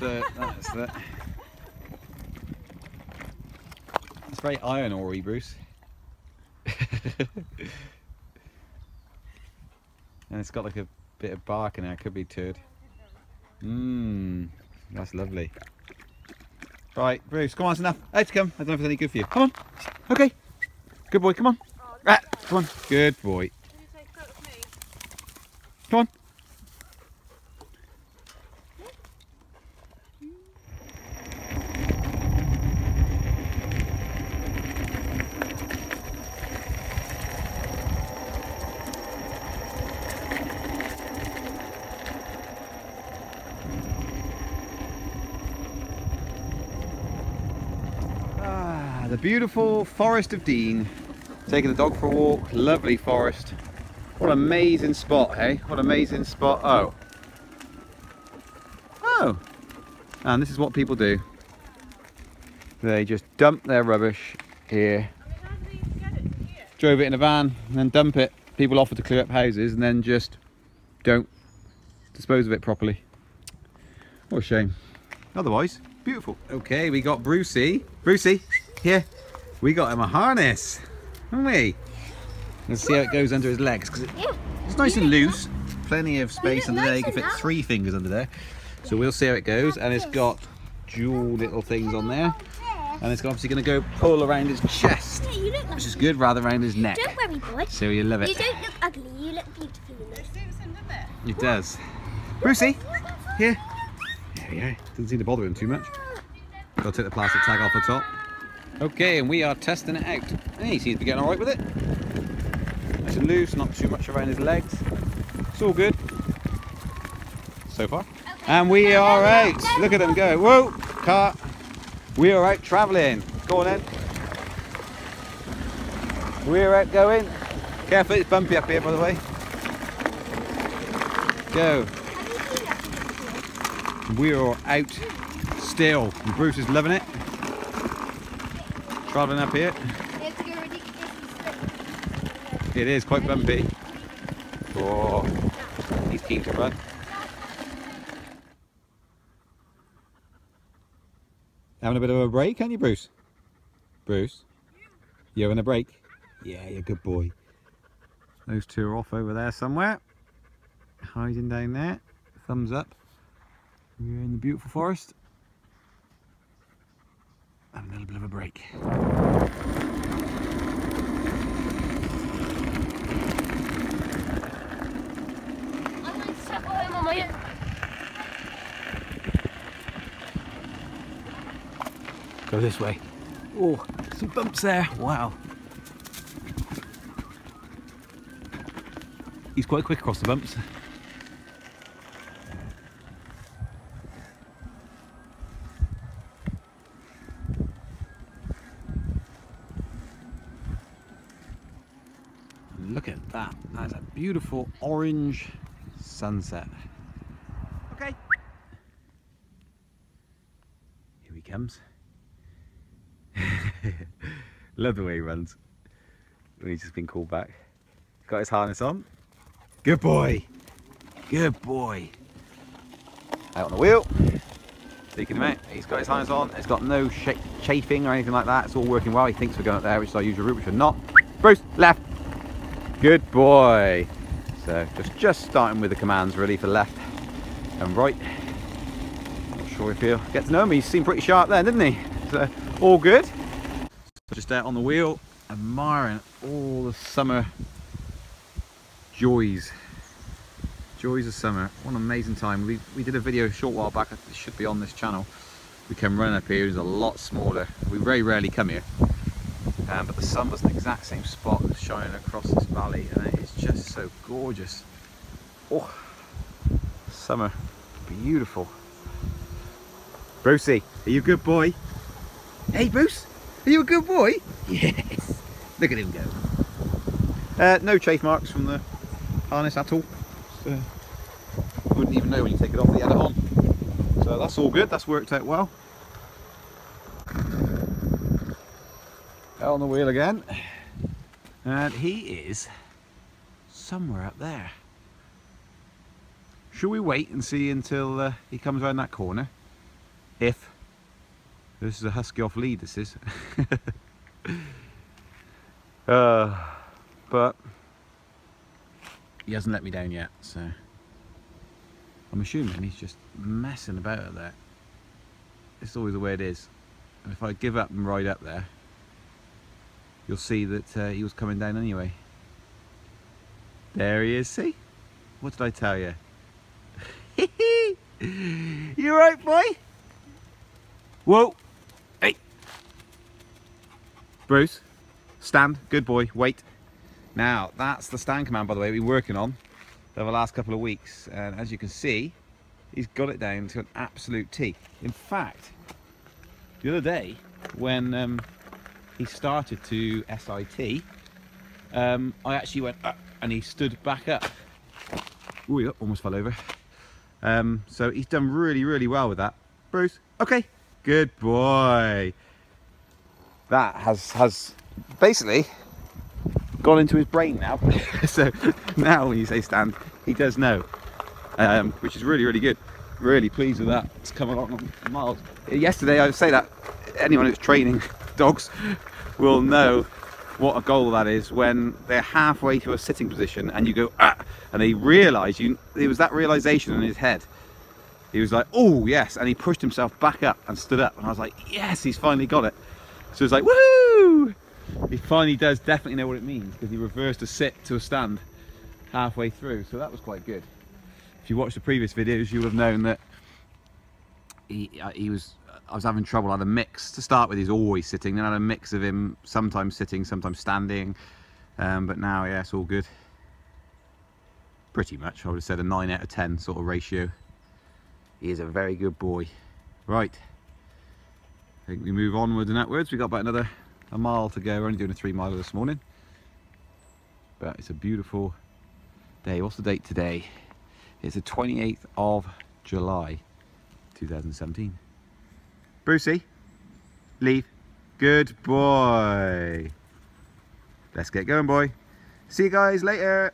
That's it. That's it. It's very iron ore Bruce. and it's got like a bit of bark in there. it Could be turd. Mmm. That's lovely. Right, Bruce, come on, enough. Out come. I don't know if it's any good for you. Come on. Okay. Good boy, come on. Ah, come on. Good boy. Come on. Ah, the beautiful Forest of Dean. Taking the dog for a walk, lovely forest. What an amazing spot, hey? What an amazing spot. Oh. Oh. And this is what people do. They just dump their rubbish here. Drove it in a van and then dump it. People offer to clear up houses and then just don't dispose of it properly. What a shame. Otherwise, beautiful. Okay, we got Brucey. Brucey, here. We got him a harness, haven't we? Let's see how it goes under his legs because it, it's nice and loose. Plenty of space under there. You can fit three fingers under there. So we'll see how it goes. And it's got dual little things on there. And it's obviously going to go pull around his chest, Yeah, you which is good, rather around his neck. Don't worry, boy. So you love You it. don't look ugly. You look beautiful. You. It does. Brucey, here. There we go. Doesn't seem to bother him too much. Got to take the plastic tag off the top. Okay, and we are testing it out. Hey, he seems to be getting all right with it. Nice and loose, not too much around his legs. It's all good. So far. And we are out. Look at them go. Whoa, car. We are out travelling. Go on then. We're out going. Careful, it's bumpy up here by the way. Go. We are out still. And Bruce is loving it. Travelling up here. It is quite bumpy. Oh, he's keen to run. Having a bit of a break, aren't you, Bruce? Bruce? You having a break? Yeah, you're a good boy. Those two are off over there somewhere. Hiding down there. Thumbs up. We're in the beautiful forest. Having a little bit of a break. Go this way. Oh, some bumps there. Wow. He's quite quick across the bumps. Look at that. That's a beautiful orange sunset. Okay. Here he comes. Love the way he runs. He's just been called back. Got his harness on. Good boy. Good boy. Out on the wheel. Taking him out. He's got his harness on. It's got no chafing or anything like that. It's all working well. He thinks we're going up there, which is our usual route, which we're not. Bruce, left. Good boy. So just just starting with the commands really for left and right. Not sure if he'll get to know me. He seemed pretty sharp then, didn't he? So all good. Just out on the wheel, admiring all the summer joys. Joys of summer. What an amazing time. We, we did a video a short while back, it should be on this channel. We came running up here, was a lot smaller. We very rarely come here. Um, but the sun was in the exact same spot shining across this valley and it is just so gorgeous. Oh, summer, beautiful. Brucey, are you a good boy? Hey Bruce, are you a good boy? Yes. Look at him go. Uh, no chafe marks from the harness at all. So, wouldn't even know when you take it off the had it on. So that's all good, that's worked out well. On the wheel again. And he is somewhere up there. Should we wait and see until uh, he comes around that corner? If. This is a husky off lead, this is. uh, but he hasn't let me down yet, so I'm assuming he's just messing about up there. It's always the way it is. And if I give up and ride up there, you'll see that uh, he was coming down anyway. There he is, see? What did I tell you? you right, boy? Whoa! Hey! Bruce, stand, good boy, wait. Now, that's the stand command, by the way, we've been working on over the last couple of weeks. And as you can see, he's got it down to an absolute T. In fact, the other day, when um, he started to SIT, um, I actually went up and he stood back up. Ooh, yep, almost fell over. Um, so he's done really, really well with that. Bruce, okay, good boy. That has has basically gone into his brain now. so now when you say stand, he does know, um, which is really, really good. Really pleased with that. It's come along miles. Yesterday, I would say that anyone who's training dogs will know what a goal that is when they're halfway to a sitting position and you go ah, and they realise you. It was that realization in his head. He was like, oh yes, and he pushed himself back up and stood up, and I was like, yes, he's finally got it. So it's like, woohoo! He finally does definitely know what it means because he reversed a sit to a stand halfway through, so that was quite good. If you watched the previous videos, you would have known that he uh, he was I was having trouble. I had a mix to start with. He's always sitting. Then I had a mix of him sometimes sitting, sometimes standing. Um, but now, yeah, it's all good. Pretty much, I would have said a 9 out of 10 sort of ratio. He is a very good boy. Right. I think we move onwards and upwards. We've got about another a mile to go. We're only doing a three miler this morning. But it's a beautiful day. What's the date today? It's the 28th of July 2017. Brucey, leave. Good boy. Let's get going, boy. See you guys later.